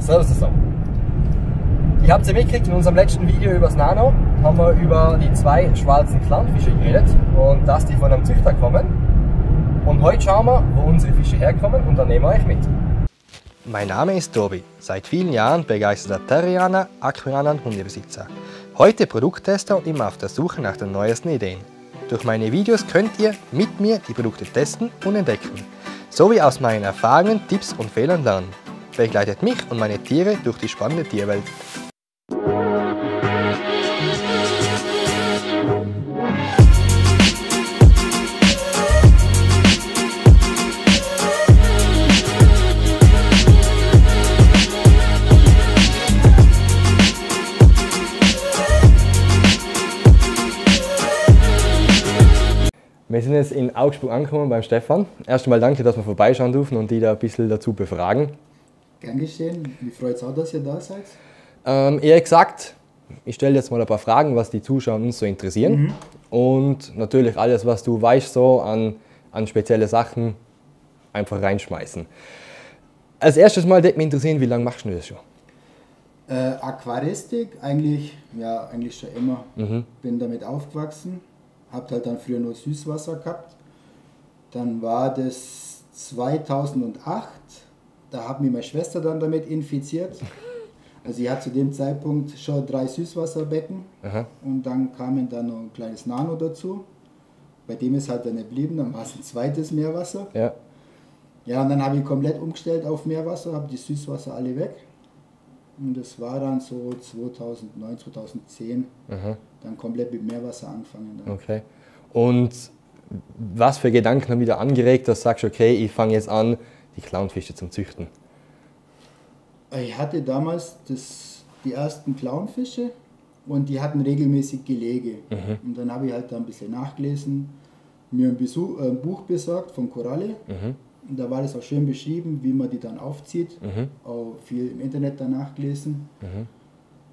Servus zusammen. Ihr habt ja mitgekriegt, in unserem letzten Video über das Nano haben wir über die zwei schwarzen Clownfische geredet und dass die von einem Züchter kommen. Und heute schauen wir, wo unsere Fische herkommen und dann nehmen wir euch mit. Mein Name ist Tobi, seit vielen Jahren begeisterter Terrianer, Aquarianer und Hundebesitzer. Heute Produkttester und immer auf der Suche nach den neuesten Ideen. Durch meine Videos könnt ihr mit mir die Produkte testen und entdecken, sowie aus meinen Erfahrungen, Tipps und Fehlern lernen. Begleitet mich und meine Tiere durch die spannende Tierwelt. Wir sind jetzt in Augsburg angekommen beim Stefan. Erst einmal danke, dass wir vorbeischauen dürfen und die da ein bisschen dazu befragen. Gern geschehen. Mich freut es auch, dass ihr da seid. Ähm, eher gesagt, ich stelle jetzt mal ein paar Fragen, was die Zuschauer uns so interessieren. Mhm. Und natürlich alles, was du weißt, so an, an spezielle Sachen einfach reinschmeißen. Als erstes Mal würde mich interessieren, wie lange machst du das schon? Äh, Aquaristik eigentlich, ja, eigentlich schon immer. Mhm. Bin damit aufgewachsen habt halt dann früher nur Süßwasser gehabt. Dann war das 2008, da hat mich meine Schwester dann damit infiziert. Also sie hat zu dem Zeitpunkt schon drei Süßwasserbecken Aha. und dann kam dann noch ein kleines Nano dazu. Bei dem ist halt dann geblieben, dann war es ein zweites Meerwasser. Ja. Ja, und dann habe ich komplett umgestellt auf Meerwasser, habe die Süßwasser alle weg. Und das war dann so 2009, 2010. Aha dann komplett mit Meerwasser angefangen. Dann. Okay. Und was für Gedanken haben wieder angeregt, dass du sagst, okay, ich fange jetzt an, die Clownfische zum Züchten? Ich hatte damals das, die ersten Clownfische und die hatten regelmäßig Gelege. Mhm. Und dann habe ich halt da ein bisschen nachgelesen, mir ein, Besuch, äh, ein Buch besorgt von Koralle. Mhm. Und da war das auch schön beschrieben, wie man die dann aufzieht. Mhm. Auch viel im Internet danach gelesen. Mhm.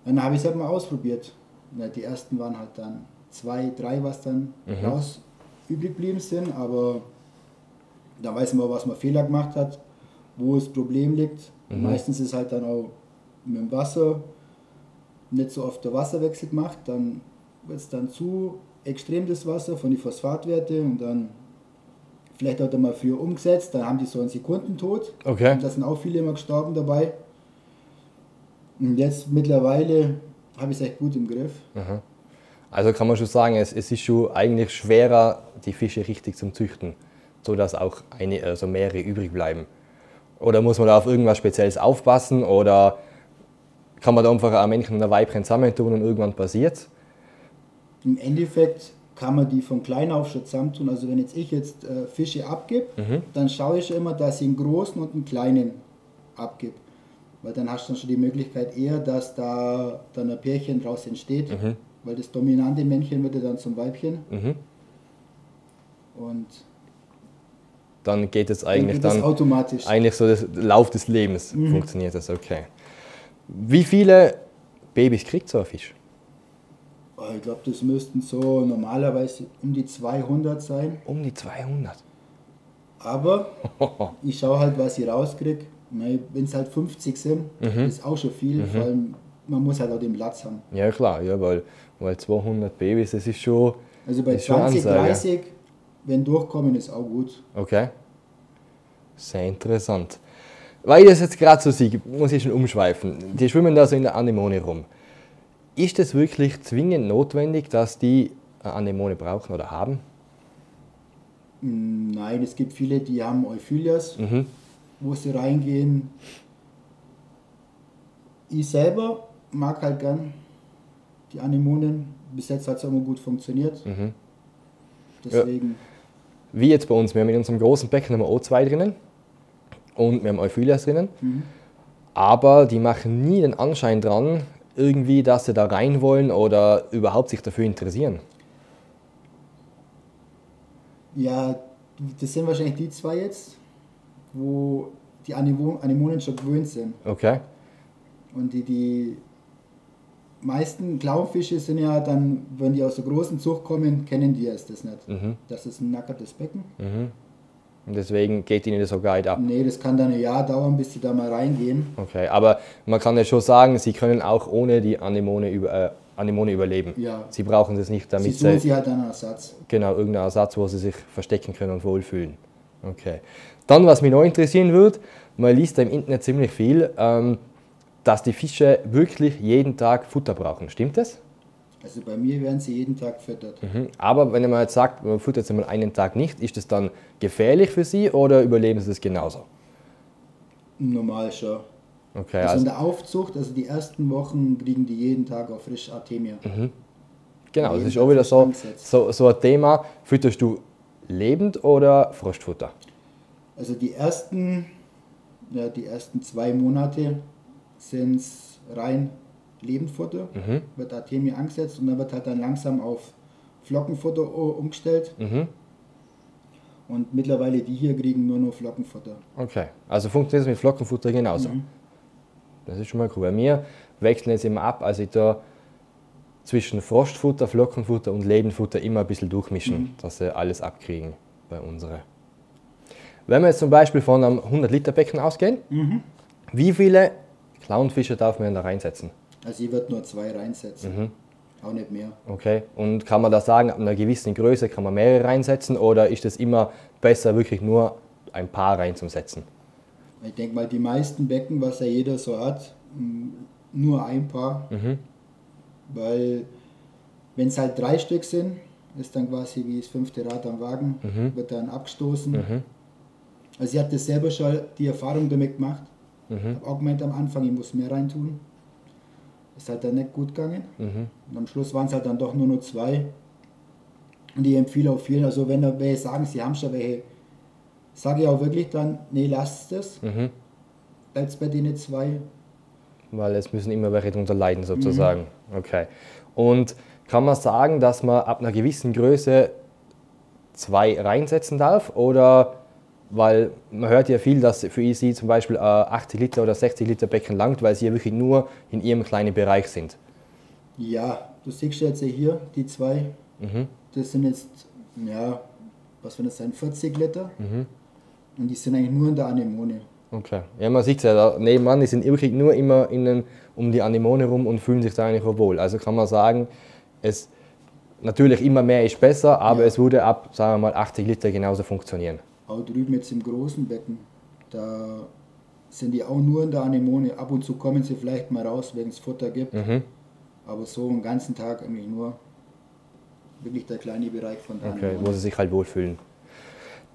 Dann habe ich es halt mal ausprobiert. Ja, die ersten waren halt dann zwei, drei, was dann mhm. raus übrig geblieben sind, aber da weiß man, was man Fehler gemacht hat, wo das Problem liegt. Mhm. Meistens ist halt dann auch mit dem Wasser nicht so oft der Wasserwechsel gemacht, dann wird es dann zu extrem das Wasser von den Phosphatwerte und dann vielleicht hat er mal früher umgesetzt, dann haben die so einen Sekundentod. Okay. Und da sind auch viele immer gestorben dabei. Und jetzt mittlerweile habe ich es echt gut im Griff. Aha. Also kann man schon sagen, es, es ist schon eigentlich schwerer, die Fische richtig zum Züchten, sodass auch eine, also mehrere übrig bleiben. Oder muss man da auf irgendwas Spezielles aufpassen oder kann man da einfach ein Männchen und ein Weibchen zusammentun und irgendwann passiert Im Endeffekt kann man die von klein auf schon zusammentun. Also wenn jetzt ich jetzt äh, Fische abgebe, mhm. dann schaue ich immer, dass ich einen großen und einen kleinen abgebe. Weil dann hast du schon die Möglichkeit eher, dass da dann ein Pärchen draus entsteht. Mhm. Weil das dominante Männchen wird dann zum Weibchen. Mhm. Und dann geht es eigentlich dann, automatisch. Eigentlich so das Lauf des Lebens mhm. funktioniert das, okay. Wie viele Babys kriegt so ein Fisch? Ich glaube, das müssten so normalerweise um die 200 sein. Um die 200? Aber ich schaue halt, was ich rauskriege. Wenn es halt 50 sind, mhm. ist auch schon viel, mhm. vor allem man muss halt auch den Platz haben. Ja klar, ja, weil, weil 200 Babys, das ist schon Also bei 20, 30, wenn durchkommen, ist auch gut. Okay. Sehr interessant. Weil ich das jetzt gerade so sehe, muss ich schon umschweifen. Die schwimmen da so in der Anemone rum. Ist es wirklich zwingend notwendig, dass die eine Anemone brauchen oder haben? Nein, es gibt viele, die haben Euphylias. Mhm wo sie reingehen. Ich selber mag halt gern die Anemonen. Bis jetzt hat es immer gut funktioniert. Mhm. Deswegen. Ja. Wie jetzt bei uns. Wir haben in unserem großen Becken haben wir O2 drinnen und wir haben Euphylias drinnen. Mhm. Aber die machen nie den Anschein dran, irgendwie, dass sie da rein wollen oder überhaupt sich dafür interessieren. Ja, das sind wahrscheinlich die zwei jetzt wo die Anemonen schon gewöhnt sind. Okay. Und die, die meisten Clownfische sind ja dann, wenn die aus der großen Zucht kommen, kennen die erst das nicht. Mhm. Das ist ein nackertes Becken. Mhm. Und deswegen geht Ihnen das so Guide ab. Nee, das kann dann ein Jahr dauern, bis sie da mal reingehen. Okay, aber man kann ja schon sagen, Sie können auch ohne die Anemone, über, äh, Anemone überleben. Ja. Sie brauchen das nicht, Sie damit suchen Sie, sich halt einen Ersatz. genau irgendeinen Ersatz, wo Sie sich verstecken können und wohlfühlen. Okay. Dann, was mich noch interessieren würde, man liest da im Internet ziemlich viel, ähm, dass die Fische wirklich jeden Tag Futter brauchen. Stimmt das? Also bei mir werden sie jeden Tag füttert. Mhm. Aber wenn man jetzt sagt, man füttert sie mal einen Tag nicht, ist das dann gefährlich für Sie oder überleben Sie das genauso? Normal schon. Okay, Also in also, der Aufzucht, also die ersten Wochen kriegen die jeden Tag auch frisch Artemia. genau, das ist auch wieder so, so, so ein Thema. Fütterst du lebend oder Frostfutter? Also die ersten, ja, die ersten zwei Monate sind es rein Lebendfutter, Mhm. wird Artemia angesetzt und dann wird halt dann langsam auf Flockenfutter umgestellt. Mhm. Und mittlerweile die hier kriegen nur noch Flockenfutter. Okay, also funktioniert es mit Flockenfutter genauso. Mhm. Das ist schon mal cool. Bei mir wechseln jetzt immer ab, also ich da zwischen Frostfutter, Flockenfutter und Lebendfutter immer ein bisschen durchmischen, dass sie alles abkriegen bei unsere. Wenn wir jetzt zum Beispiel von einem 100 Liter Becken ausgehen, wie viele Clownfische darf man da reinsetzen? Also hier wird nur zwei reinsetzen. Mhm. Auch nicht mehr. Okay, und kann man da sagen, ab einer gewissen Größe kann man mehrere reinsetzen oder ist es immer besser, wirklich nur ein paar reinzusetzen? Ich denke mal, die meisten Becken, was ja jeder so hat, nur ein paar. Mhm. Weil wenn es halt drei Stück sind, ist dann quasi wie das fünfte Rad am Wagen, Mhm. wird dann abgestoßen. Also ich hatte selber schon die Erfahrung damit gemacht. Mhm. Habe auch gemeint am Anfang, ich muss mehr reintun. Ist halt dann nicht gut gegangen. Mhm. Und am Schluss waren es halt dann doch nur noch zwei. Und ich empfehle auch vielen, also wenn da welche sagen, sie haben schon welche, sage ich auch wirklich dann, nee, lasst es. Mhm. Bleibt bei denen zwei. Weil es müssen immer welche drunter leiden sozusagen. Okay. Und kann man sagen, dass man ab einer gewissen Größe zwei reinsetzen darf? Oder weil man hört ja viel, dass für sie zum Beispiel äh, 80 Liter oder 60 Liter Becken langt, weil sie ja wirklich nur in ihrem kleinen Bereich sind. Ja, du siehst jetzt hier die zwei. Mhm. Das sind jetzt, ja, was wird das sein, 40 Liter. Mhm. Und die sind eigentlich nur in der Anemone. Okay. Ja, man sieht es ja da nebenan, die sind wirklich nur immer innen um die Anemone rum und fühlen sich da eigentlich auch wohl. Also kann man sagen, es natürlich immer mehr ist besser, aber Ja. es würde ab, sagen wir mal, 80 Liter genauso funktionieren. Auch drüben jetzt im großen Becken, da sind die auch nur in der Anemone. Ab und zu kommen sie vielleicht mal raus, wenn es Futter gibt. Mhm. Aber so den ganzen Tag eigentlich nur wirklich der kleine Bereich von der Okay, wo Anemone. sie sich halt wohlfühlen.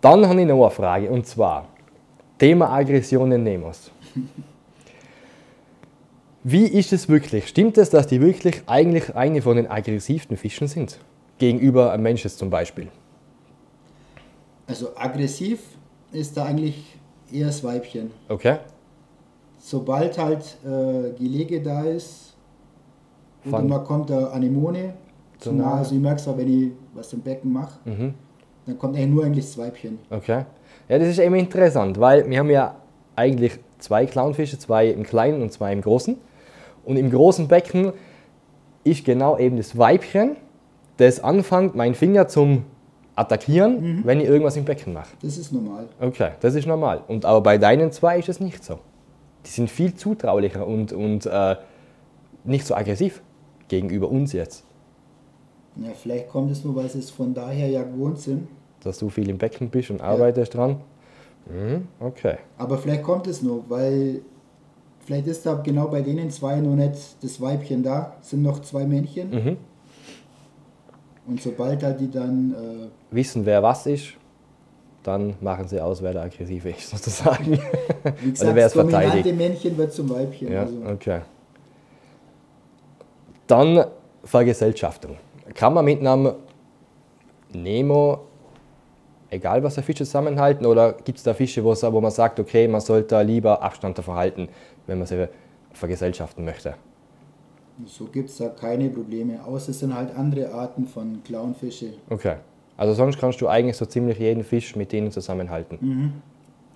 Dann habe ich noch eine Frage und zwar Thema Aggressionen Nemos. Wie ist es wirklich? Stimmt es, dass die wirklich eigentlich eine von den aggressivsten Fischen sind? Gegenüber einem Menschen zum Beispiel. Also aggressiv ist da eigentlich eher das Weibchen. Okay? Sobald halt äh, Gelege da ist oder Fang- man kommt der Anemone zu Zu nah, nah. also ich merke es auch, wenn ich was im Becken mache, Mhm. dann kommt eigentlich nur eigentlich das Weibchen. Okay. Ja, das ist eben interessant, weil wir haben ja eigentlich zwei Clownfische, zwei im kleinen und zwei im großen. Und im großen Becken ist genau eben das Weibchen, das anfängt, meinen Finger zum attackieren, wenn ich irgendwas im Becken mache. Das ist normal. Okay, das ist normal. Und aber bei deinen zwei ist es nicht so. Die sind viel zutraulicher und, und äh, nicht so aggressiv gegenüber uns jetzt, Ja, vielleicht kommt es nur, weil sie es von daher ja gewohnt sind. dass du viel im Becken bist und arbeitest dran. Mhm, okay. Aber vielleicht kommt es nur, weil vielleicht ist da genau bei denen zwei noch nicht das Weibchen da, sind noch zwei Männchen. Mhm. Und sobald halt die dann, äh, wissen, wer was ist, dann machen sie aus, wer der Aggressive ist, sozusagen. wie Oder gesagt, wer das es verteidigt. dominante Männchen wird zum Weibchen. Ja, Also, okay. Dann Vergesellschaftung. Kann man mit einem Nemo, egal was der Fisch zusammenhalten, oder gibt es da Fische, wo, wo man sagt, okay, man sollte lieber Abstand davon halten, wenn man sie vergesellschaften möchte? So gibt es da keine Probleme, außer es sind halt andere Arten von Clownfische. Okay. Also sonst kannst du eigentlich so ziemlich jeden Fisch mit denen zusammenhalten. Mhm.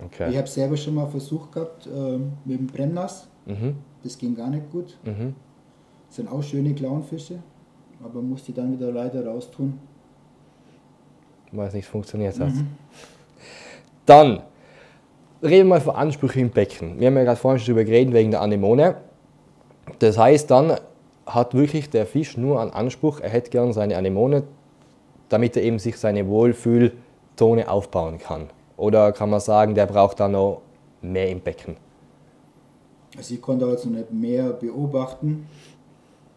Okay. Ich habe selber schon mal versucht gehabt ähm, mit dem Bremnas. Mhm. Das ging gar nicht gut. Mhm. sind auch schöne Clownfische, aber muss die dann wieder leider raustun. weil es nicht funktioniert hat. Dann reden wir mal von Ansprüchen im Becken. Wir haben ja gerade vorhin schon darüber geredet, wegen der Anemone. Das heißt, dann hat wirklich der Fisch nur einen Anspruch, er hätte gern seine Anemone, damit er eben sich seine Wohlfühlzone aufbauen kann. Oder kann man sagen, der braucht da noch mehr im Becken? Also ich konnte also nicht mehr beobachten,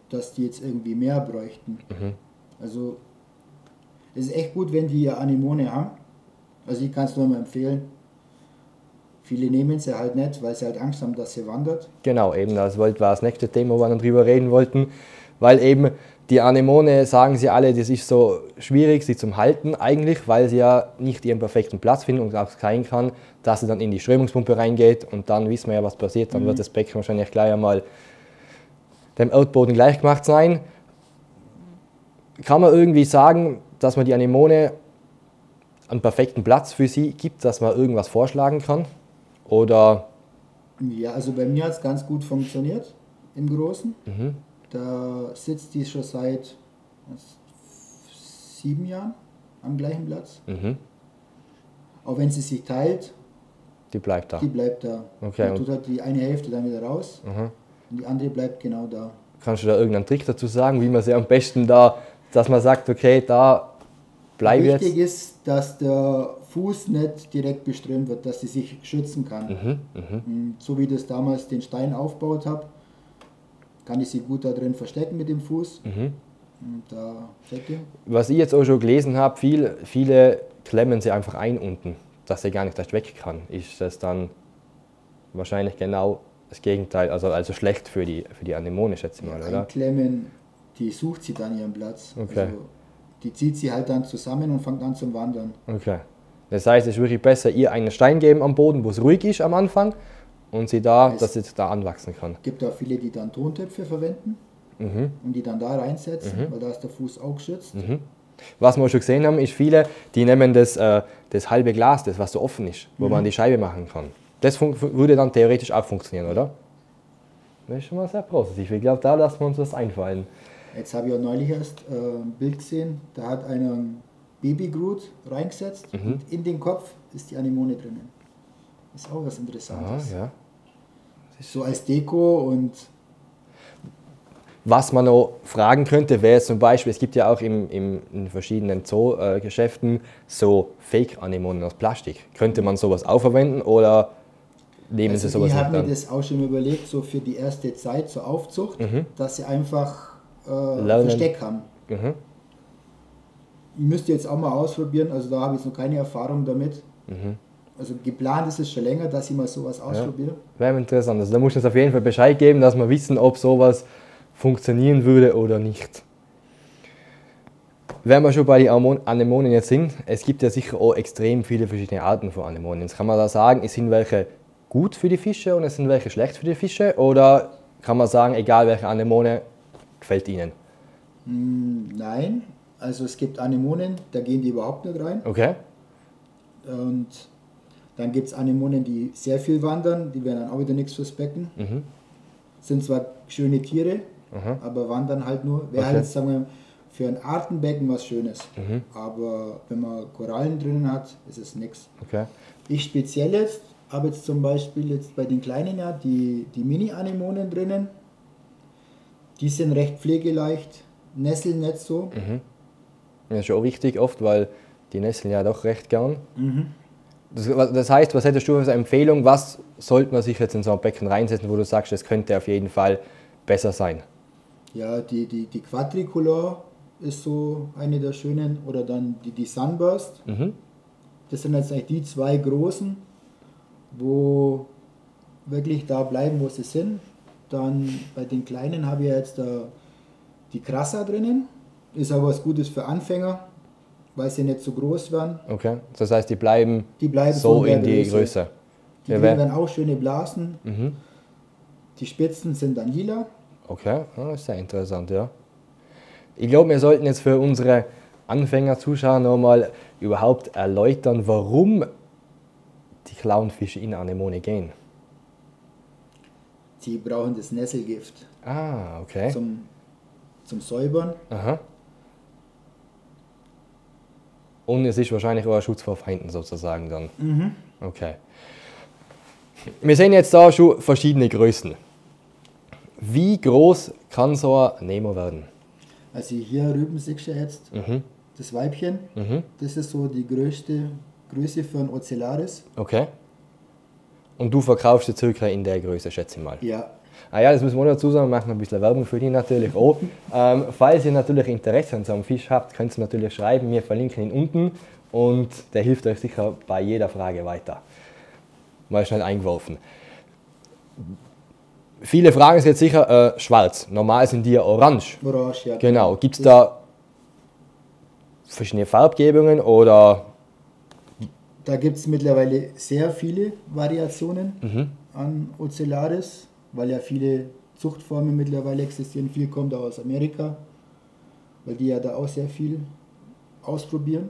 dass die jetzt irgendwie mehr bräuchten. Mhm. Also es ist echt gut, wenn die Anemone haben. Also ich kann es nur mal empfehlen. Viele nehmen sie halt nicht, weil sie halt Angst haben, dass sie wandert. Genau, eben das war das nächste Thema, wo wir dann drüber reden wollten, weil eben die Anemone, sagen sie alle, das ist so schwierig, sie zum Halten eigentlich, weil sie ja nicht ihren perfekten Platz finden und auch sein kann, dass sie dann in die Strömungspumpe reingeht und dann wissen wir ja, was passiert, dann mhm. wird das Becken wahrscheinlich gleich einmal dem Erdboden gleich gemacht sein. Kann man irgendwie sagen, dass man die Anemone einen perfekten Platz für sie gibt, dass man irgendwas vorschlagen kann? Oder? Ja, also bei mir hat es ganz gut funktioniert im Großen. Mhm. Da sitzt die schon seit sieben Jahren am gleichen Platz. Mhm. Auch wenn sie sich teilt, die bleibt da. Die bleibt da. Okay. Man tut halt die eine Hälfte dann wieder raus mhm. und die andere bleibt genau da. Kannst du da irgendeinen Trick dazu sagen, wie man sie am besten da, dass man sagt, okay, da bleibe jetzt? Wichtig ist, dass der Fuß nicht direkt beströmt wird, dass sie sich schützen kann. Mhm, mh. So wie das damals den Stein aufgebaut habe, kann ich sie gut da drin verstecken mit dem Fuß. Mhm. Und da stecke. Was ich jetzt auch schon gelesen habe, viel, viele klemmen sie einfach ein unten, dass sie gar nicht erst weg kann. Ist das dann wahrscheinlich genau das Gegenteil, also, also schlecht für die, für die Anemone, schätze ich mal, oder? Einklemmen, die sucht sie dann ihren Platz. Okay. Also, die zieht sie halt dann zusammen und fängt an zum Wandern. Okay. Das heißt, es ist wirklich besser, ihr einen Stein geben am Boden, wo es ruhig ist am Anfang und sie da, es dass sie da anwachsen kann. Es gibt auch viele, die dann Tontöpfe verwenden mhm. und die dann da reinsetzen, mhm. weil da ist der Fuß auch geschützt. Mhm. Was wir schon gesehen haben, ist viele, die nehmen das, äh, das halbe Glas, das was so offen ist, wo man mhm. die Scheibe machen kann. Das würde dann theoretisch auch funktionieren, oder? Das ist schon mal sehr positiv. Ich glaube, da lassen wir uns was einfallen. Jetzt habe ich auch neulich erst äh, ein Bild gesehen, da hat einer Babygroot reingesetzt mhm. und in den Kopf ist die Anemone drinnen. Das ist auch was Interessantes. Ah, ja. So als Deko und. Was man noch fragen könnte, wäre zum Beispiel, es gibt ja auch im, im, in verschiedenen Zoo-Geschäften so Fake-Anemonen aus Plastik. Könnte man sowas aufverwenden oder nehmen also Sie sowas Ich habe mir das auch schon überlegt, so für die erste Zeit zur Aufzucht, mhm. dass sie einfach äh, Versteck haben. Mhm. Ich müsste jetzt auch mal ausprobieren, also da habe ich noch keine Erfahrung damit. Mhm. Also geplant ist es schon länger, dass ich mal sowas ausprobiere. Ja, Wäre interessant. Also da muss es auf jeden Fall Bescheid geben, dass wir wissen, ob sowas funktionieren würde oder nicht. Wenn wir schon bei den Anemonen jetzt sind, es gibt ja sicher auch extrem viele verschiedene Arten von Anemonen. Jetzt kann man da sagen, es sind welche gut für die Fische und es sind welche schlecht für die Fische? Oder kann man sagen, egal welche Anemone, gefällt Ihnen? Hm, nein, also es gibt Anemonen, da gehen die überhaupt nicht rein. Okay. Und dann gibt es Anemonen, die sehr viel wandern, die werden dann auch wieder nichts fürs Becken. Mhm. Sind zwar schöne Tiere, mhm. aber wandern halt nur. Wäre okay. halt sagen wir, für ein Artenbecken was Schönes. Mhm. Aber wenn man Korallen drin hat, ist es nichts. Okay. Ich speziell jetzt habe jetzt zum Beispiel jetzt bei den kleinen ja die, die Mini-Anemonen drinnen. Die sind recht pflegeleicht, nesseln nicht so. Mhm. Das ist auch wichtig oft, weil die nesseln ja doch recht gern. Mhm. Das, das, heißt, was hättest du für eine Empfehlung, was sollte man sich jetzt in so ein Becken reinsetzen, wo du sagst, das könnte auf jeden Fall besser sein? Ja, die, die, die Quadricolor ist so eine der schönen, oder dann die, die Sunburst. Mhm. Das sind jetzt eigentlich die zwei großen, wo wirklich da bleiben, wo sie sind. Dann bei den kleinen habe ich jetzt da die Krasser drinnen. Ist aber was Gutes für Anfänger, weil sie nicht so groß werden. Okay, das heißt, die bleiben, die bleiben so in die Größe. Größe. Die kriegen dann auch schöne Blasen. Mhm. Die Spitzen sind dann lila. Okay, das ist sehr interessant, ja. Ich glaube, wir sollten jetzt für unsere Anfänger-Zuschauer nochmal überhaupt erläutern, warum die Clownfische in Anemone gehen. Sie brauchen das Nesselgift. Ah, okay. Zum, zum Säubern. Aha. Und es ist wahrscheinlich auch ein Schutz vor Feinden sozusagen dann. Okay. Wir sehen jetzt da schon verschiedene Größen. Wie groß kann so ein Nemo werden? Also hier rüben siehst du jetzt Mhm. das Weibchen. Das ist so die größte Größe für ein Ocellaris. Okay. Und du verkaufst sie circa in der Größe, schätze ich mal. Ja, Ah ja, das müssen wir auch dazu sagen, wir machen ein bisschen Werbung für die natürlich auch. Ähm, falls ihr natürlich Interesse an so einem Fisch habt, könnt ihr natürlich schreiben, wir verlinken ihn unten und der hilft euch sicher bei jeder Frage weiter. Mal schnell eingeworfen. Viele fragen sich jetzt sicher, äh, schwarz, normal sind die ja orange. orange, ja. Genau, gibt es da verschiedene Farbgebungen oder Da gibt es mittlerweile sehr viele Variationen an Ocellaris, weil ja viele Zuchtformen mittlerweile existieren. Viel kommt auch aus Amerika, weil die ja da auch sehr viel ausprobieren.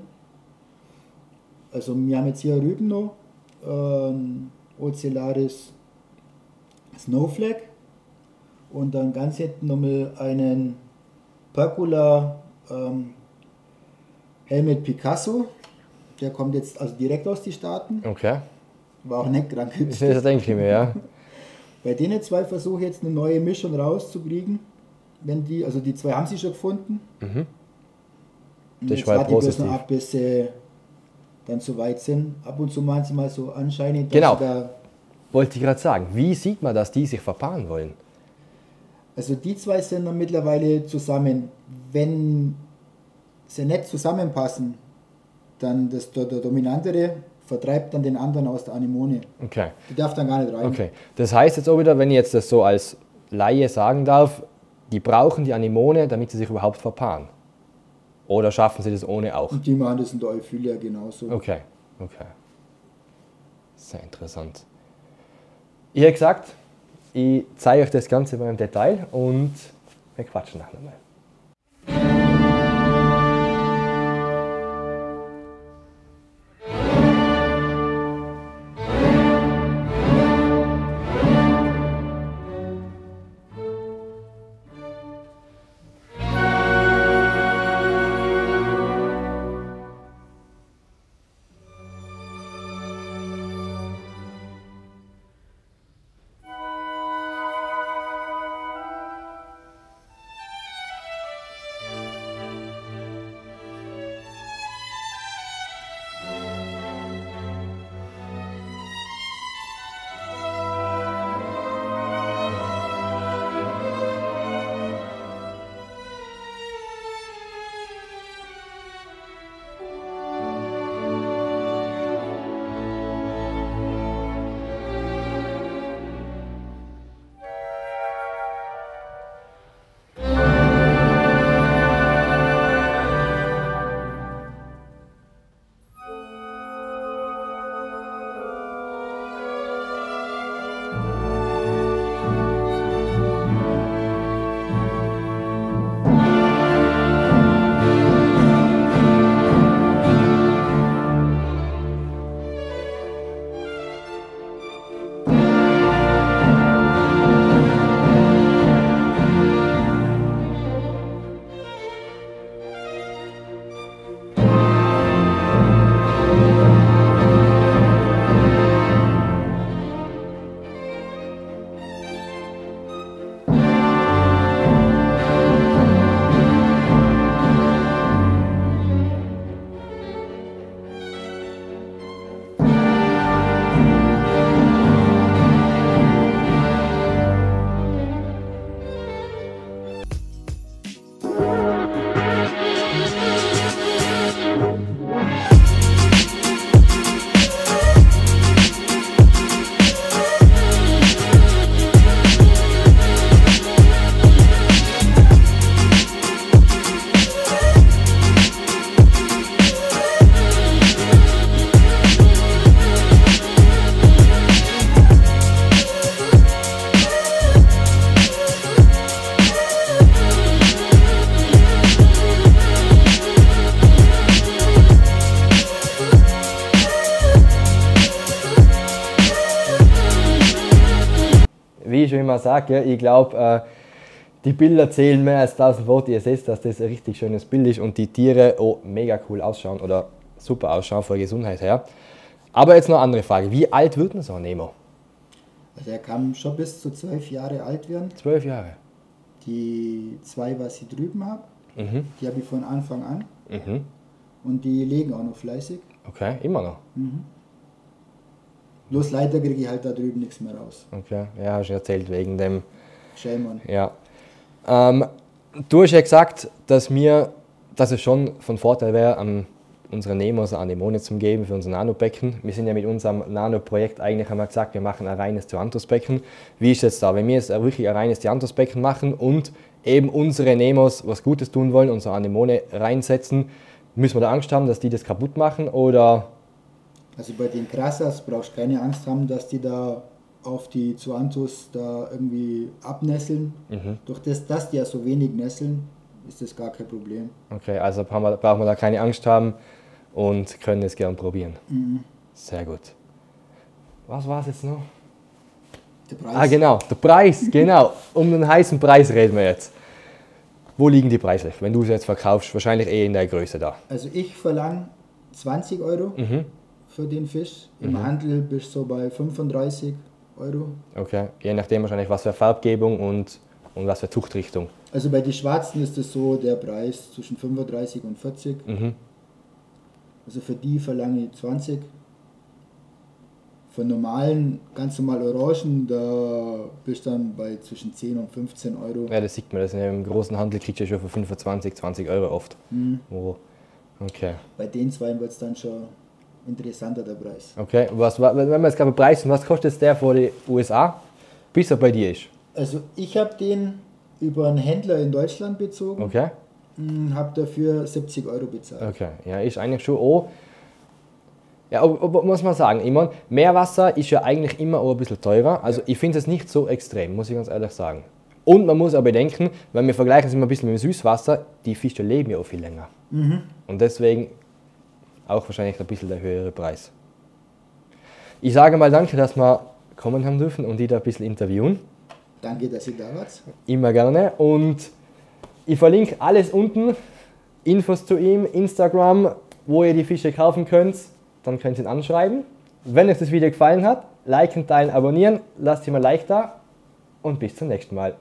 Also wir haben jetzt hier Rüben noch, ähm, Ocellaris Snowflake und dann ganz hinten nochmal einen Percula ähm, Helmet Picasso. Der kommt jetzt also direkt aus den Staaten. Okay. War auch nicht krank. Das denke ich mir, ja. Bei denen zwei versuche ich jetzt eine neue Mischung rauszukriegen. Wenn die, also die zwei haben sie schon gefunden. Und Das jetzt war ich bloß noch ab, bis sie dann so weit sind. Ab und zu manchmal so anscheinend, Genau. sie da, Wollte ich gerade sagen, wie sieht man, dass die sich verpaaren wollen? also die zwei sind dann mittlerweile zusammen. Wenn sie nicht zusammenpassen, dann das, der, der Dominantere vertreibt dann den anderen aus der Anemone. Okay. Die darf dann gar nicht rein. Okay. Das heißt jetzt auch wieder, wenn ich jetzt das so als Laie sagen darf, die brauchen die Anemone, damit sie sich überhaupt verpaaren. Oder schaffen sie das ohne auch? Und die machen das in der Euphilia genauso. Okay, okay. Sehr interessant. Ich habe gesagt, ich zeige euch das Ganze mal im Detail und wir quatschen nachher mal. Sage, ich glaube, äh, die Bilder zählen mehr als 1000 Worte. Ihr seht, dass das ein richtig schönes Bild ist und die Tiere auch mega cool ausschauen oder super ausschauen von Gesundheit her. Aber jetzt noch eine andere Frage. Wie alt wird denn so ein Nemo? Also er kann schon bis zu zwölf Jahre alt werden. Zwölf Jahre. Die zwei, was ich drüben habe, Mhm. die habe ich von Anfang an. Mhm. Und die legen auch noch fleißig. Okay, immer noch. Bloß leider kriege ich halt da drüben nichts mehr raus. Okay, ja, hast du erzählt wegen dem. Schellmann. Ja. Ähm, du hast ja gesagt, dass mir, dass es schon von Vorteil wäre, an unsere Nemos eine Anemone zu geben für unser Nanobecken. Wir sind ja mit unserem Nano-Projekt eigentlich einmal gesagt, wir machen ein reines Dianthusbecken. Wie ist jetzt da? Wenn wir jetzt wirklich ein reines Dianthusbecken machen und eben unsere Nemos was Gutes tun wollen, unsere Anemone reinsetzen, müssen wir da Angst haben, dass die das kaputt machen oder Also bei den Krassers brauchst du keine Angst haben, dass die da auf die Zoanthus da irgendwie abnesseln. Durch das, dass die ja so wenig nesseln, ist das gar kein Problem. Okay, also brauchen wir, da keine Angst haben und können es gern probieren. Sehr gut. Was war es jetzt noch? Der Preis, Ah, genau, der Preis, genau. Um den heißen Preis reden wir jetzt. Wo liegen die preislich, wenn du es jetzt verkaufst? Wahrscheinlich eh in der Größe da. Also ich verlange 20 Euro Mhm. Für den Fisch. Im Handel bist du so bei 35 Euro. Okay, je nachdem wahrscheinlich, was für Farbgebung und, und was für Zuchtrichtung. Also bei den Schwarzen ist es so der Preis zwischen 35 und 40. Mhm. Also für die verlange ich 20. Von normalen, ganz normal Orangen, da bist du dann bei zwischen 10 und 15 Euro. Ja, das sieht man, das im großen Handel kriegst du schon für 25, 20 Euro oft. Oh. Okay. Bei den zwei wird es dann schon interessanter, der Preis. Okay, was, wa- wenn wir jetzt gerade preisen, was kostet der vor die USA, bis er bei dir ist? Also ich habe den über einen Händler in Deutschland bezogen, Okay? habe dafür 70 Euro bezahlt. Okay, ja, ist eigentlich schon auch. Ja, muss man sagen, ich mein, Meerwasser ist ja eigentlich immer auch ein bisschen teurer. Also ich finde es nicht so extrem, muss ich ganz ehrlich sagen. Und man muss aber bedenken, wenn wir vergleichen es immer ein bisschen mit dem Süßwasser, die Fische leben ja auch viel länger. Und deswegen auch wahrscheinlich ein bisschen der höhere Preis. Ich sage mal danke, dass wir kommen haben dürfen und die da ein bisschen interviewen. Danke, dass ihr da wart. Immer gerne. Und ich verlinke alles unten. Infos zu ihm, Instagram, wo ihr die Fische kaufen könnt. Dann könnt ihr ihn anschreiben. Wenn euch das Video gefallen hat, liken, teilen, abonnieren. Lasst ihr mal Like da. Und bis zum nächsten Mal.